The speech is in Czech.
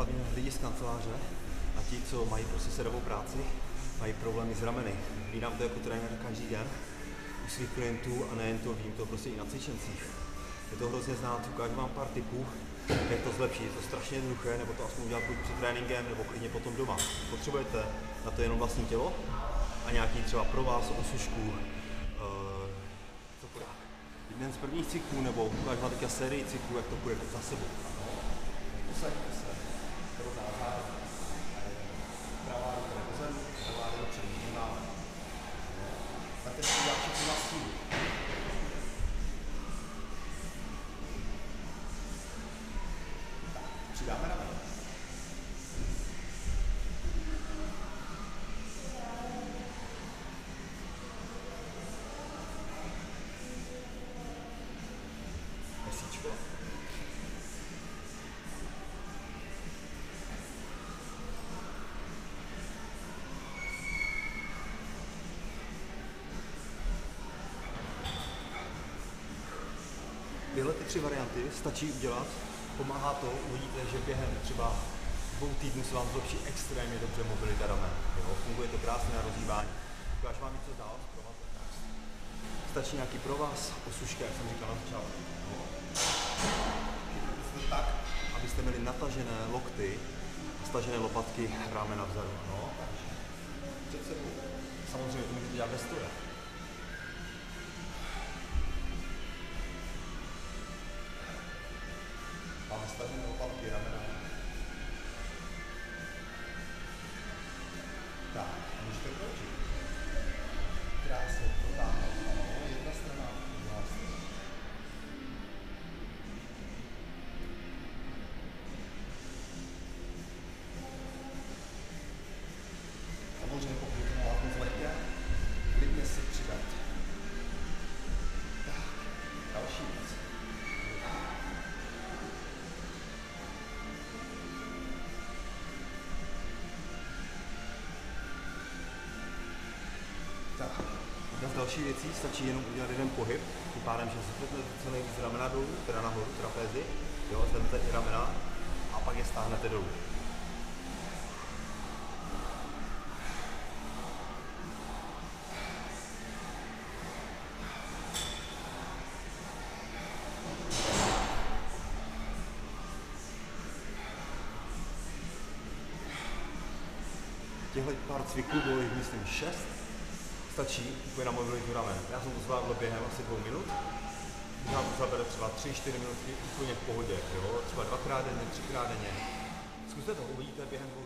hlavně lidi z kanceláře a ti, co mají prostě sedovou práci, mají problémy s rameny. Vídám to jako trenér každý den u svých klientů a nejen to, vím to prostě i na cvičencích. Je to hrozně znát, ukážu vám pár tipů, jak to zlepšit. Je to strašně jednoduché, nebo to aspoň udělat buď před tréninkem, nebo klidně potom doma. Potřebujete na to jenom vlastní tělo a nějaký třeba pro vás osušku, podá. Jeden z prvních cyklů, nebo ukážu vám teďka sérii cyklů, jak to bude za sebou. Tyhle ty tři varianty stačí udělat, pomáhá to, uvidíte, že během třeba dvou týdnů se vám zlepší extrémně dobře mobilita ramen. Jo? Funguje to krásně na rozhýbání. Ukážu vám něco dál, Stačí nějaký provaz, osuška, jak jsem říkal na začátku. Tak, abyste měli natažené lokty a stažené lopatky ramena vzadu. No, takže před sebou. Samozřejmě to můžete dělat ve stoje. Tak, a můžete jedna z dalších věcí stačí jenom udělat jeden pohyb, tím pádem, že zvednete co nejvíc ramena dolů, teda nahoru, trapézy, jo, zvednete i ramena a pak je stáhnete dolů. Těchto pár cviků bylo jich, myslím, šest. Stačí úplně na mobilitu ramen. Já jsem to zvládl během asi dvou minut. Možná to zabere třeba 3-4 minutky úplně v pohodě, jo? Třeba dvakrát denně, třikrát denně. Zkuste to, uvidíte během dvou